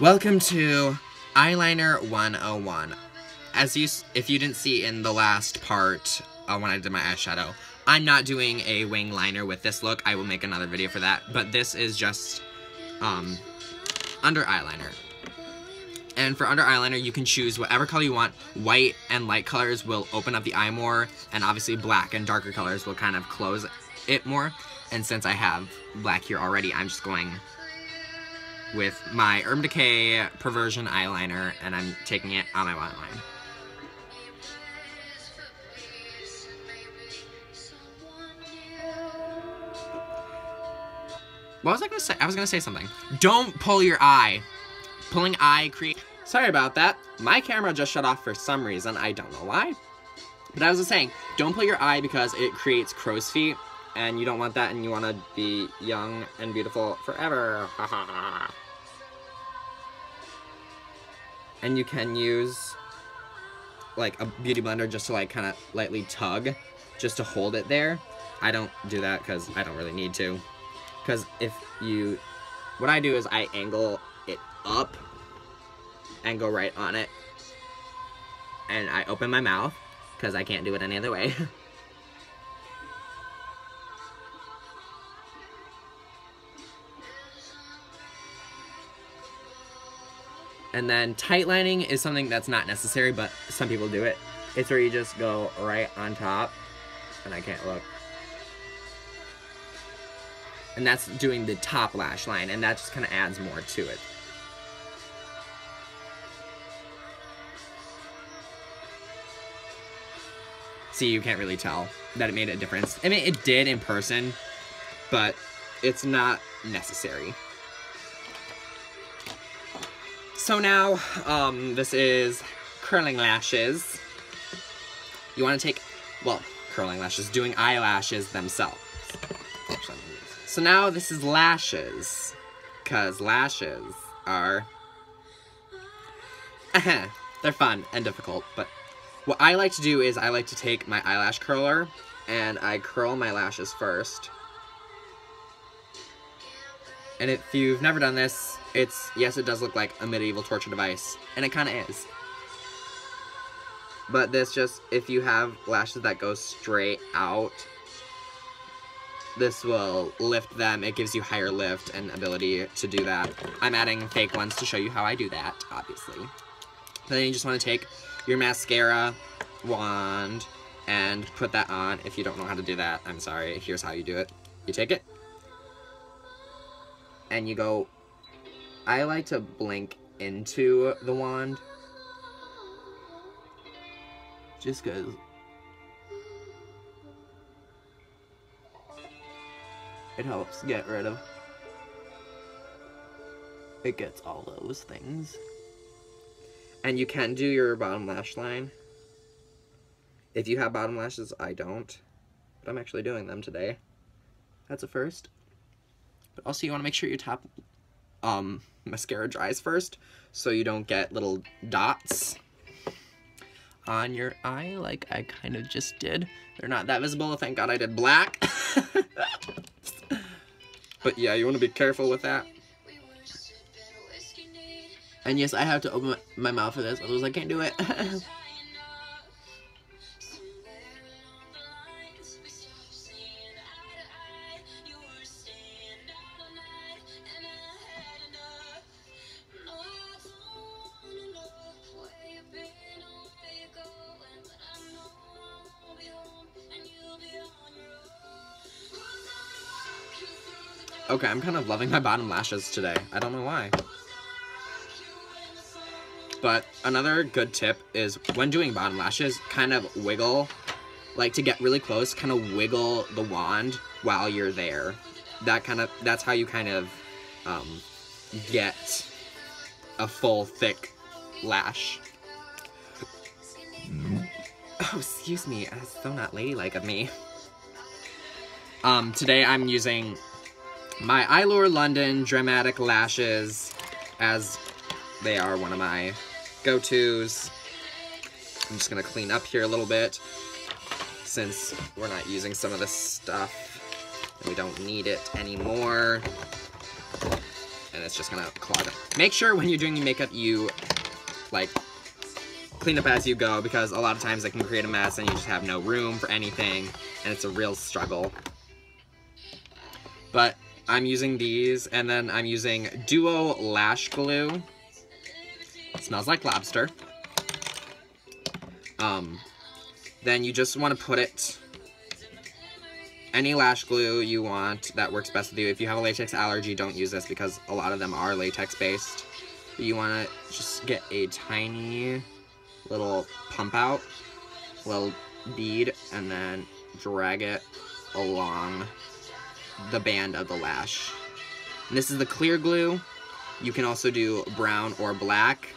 Welcome to Eyeliner 101. As you, if you didn't see in the last part uh, when I did my eyeshadow, I'm not doing a wing liner with this look. I will make another video for that. But this is just um, under eyeliner. And for under eyeliner, you can choose whatever color you want. White and light colors will open up the eye more, and obviously black and darker colors will kind of close it more. And since I have black here already, I'm just going with my Urban Decay Perversion eyeliner, and I'm taking it on my waterline. What was I gonna say? I was gonna say something. Don't pull your eye. Pulling eye create. Sorry about that. My camera just shut off for some reason. I don't know why. But I was just saying, don't pull your eye because it creates crow's feet, and you don't want that, and you want to be young and beautiful forever. and you can use like a beauty blender just to like kind of lightly tug, just to hold it there. I don't do that because I don't really need to. Because if you, what I do is I angle it up and go right on it. And I open my mouth because I can't do it any other way. and then tight lining is something that's not necessary, but some people do it. It's where you just go right on top, and I can't look and that's doing the top lash line, and that just kind of adds more to it. See, you can't really tell that it made a difference. I mean, it did in person, but it's not necessary. So now, um, this is curling lashes. You want to take, well, curling lashes, doing eyelashes themselves. So now this is lashes. Because lashes are... They're fun and difficult, but what I like to do is I like to take my eyelash curler and I curl my lashes first. And if you've never done this, it's, yes, it does look like a medieval torture device, and it kind of is. But this just, if you have lashes that go straight out, this will lift them. It gives you higher lift and ability to do that. I'm adding fake ones to show you how I do that, obviously. Then you just want to take your mascara wand and put that on. If you don't know how to do that, I'm sorry. Here's how you do it. You take it, and you go, I like to blink into the wand. Just because It helps get rid of. It gets all those things. And you can do your bottom lash line. If you have bottom lashes, I don't. But I'm actually doing them today. That's a first. But also you want to make sure your top um, mascara dries first. So you don't get little dots on your eye like I kind of just did. They're not that visible. Thank God I did black. But yeah, you want to be careful with that. And yes, I have to open my mouth for this, otherwise I can't do it. Okay, I'm kind of loving my bottom lashes today. I don't know why. But another good tip is when doing bottom lashes, kind of wiggle, like to get really close, kind of wiggle the wand while you're there. That kind of, that's how you kind of um, get a full, thick lash. Oh, excuse me. That's so not ladylike of me. Um, today I'm using my Eylure London Dramatic Lashes, as they are one of my go-tos. I'm just to clean up here a little bit, since we're not using some of this stuff, and we don't need it anymore. and it's just gonna clog up. Make sure when you're doing your makeup, you, like, clean up as you go, because a lot of times it can create a mess and you just have no room for anything, and it's a real struggle. But I'm using these, and then I'm using Duo Lash Glue. It smells like lobster. Um, then you just want to put it any lash glue you want that works best with you. If you have a latex allergy, don't use this because a lot of them are latex based. You want to just get a tiny little pump out, little bead, and then drag it along the band of the lash. And this is the clear glue. You can also do brown or black.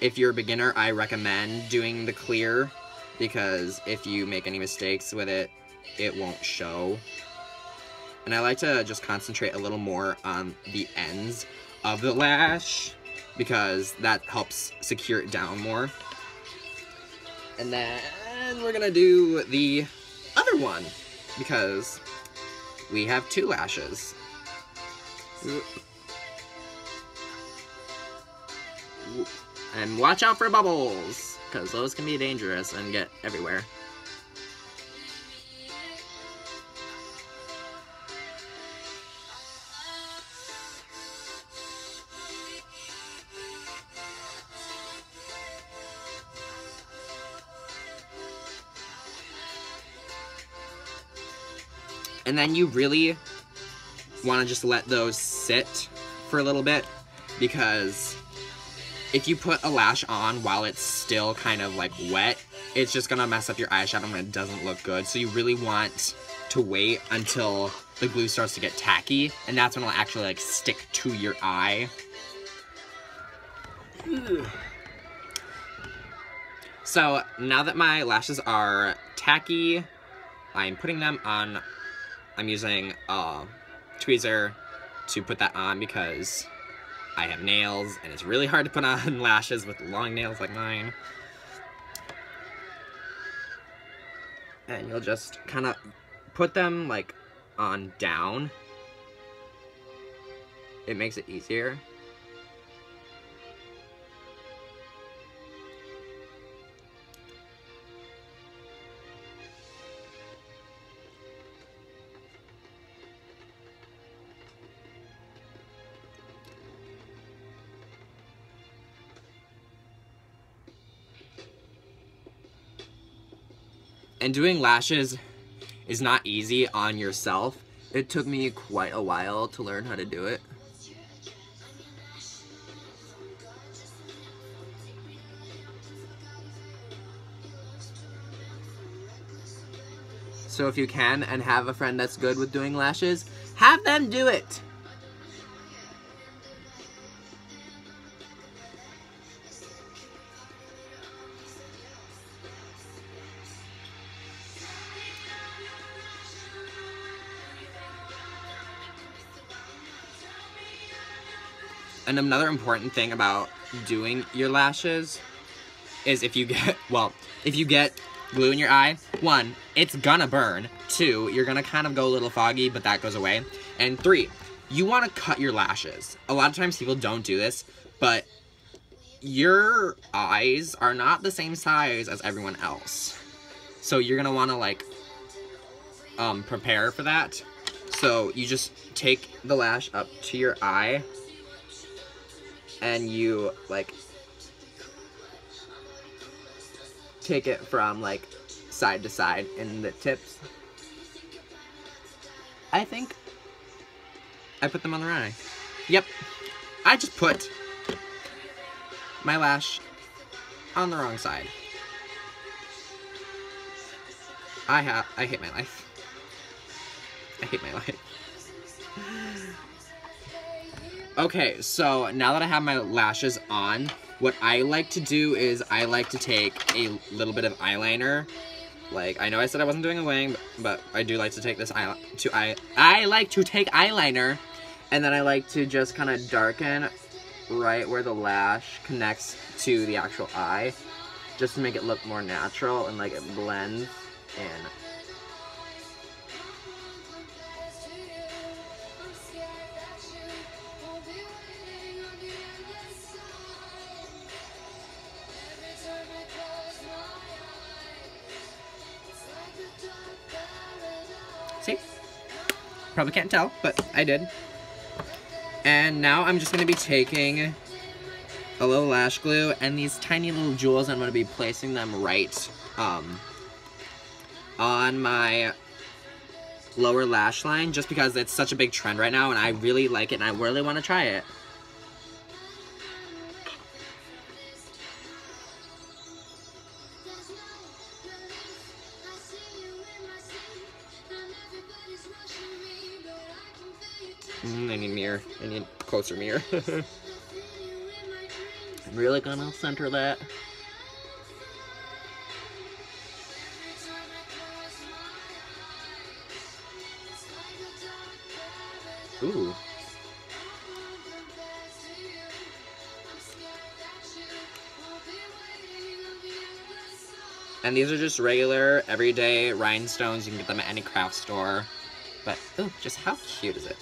If you're a beginner, I recommend doing the clear because if you make any mistakes with it, it won't show. And I like to just concentrate a little more on the ends of the lash because that helps secure it down more. And then we're gonna do the other one because we have two lashes. And watch out for bubbles, because those can be dangerous and get everywhere. And then you really want to just let those sit for a little bit because if you put a lash on while it's still kind of like wet, it's just gonna mess up your eyeshadow and it doesn't look good. So you really want to wait until the glue starts to get tacky and that's when it'll actually like stick to your eye. So now that my lashes are tacky, I'm putting them on I'm using a tweezer to put that on because I have nails and it's really hard to put on lashes with long nails like mine. And you'll just kind of put them like on down. It makes it easier. And doing lashes is not easy on yourself. It took me quite a while to learn how to do it. So if you can and have a friend that's good with doing lashes, have them do it. And another important thing about doing your lashes is if you get, well, if you get glue in your eye, one, it's gonna burn. Two, you're gonna kind of go a little foggy, but that goes away. And three, you wanna cut your lashes. A lot of times people don't do this, but your eyes are not the same size as everyone else. So you're gonna wanna like, um, prepare for that. So you just take the lash up to your eye and you like take it from like side to side in the tips. I think I put them on the eye. Yep. I just put my lash on the wrong side. I have I hate my life. I hate my life. Okay, so now that I have my lashes on, what I like to do is I like to take a little bit of eyeliner. Like, I know I said I wasn't doing a wing, but I do like to take this eye to I I like to take eyeliner and then I like to just kind of darken right where the lash connects to the actual eye just to make it look more natural and like it blends in. Probably can't tell, but I did. And now I'm just going to be taking a little lash glue and these tiny little jewels. I'm going to be placing them right um, on my lower lash line just because it's such a big trend right now and I really like it and I really want to try it. Mirror. I need a closer mirror. I'm really gonna center that. Ooh. And these are just regular, everyday rhinestones. You can get them at any craft store. But, ooh, just how cute is it?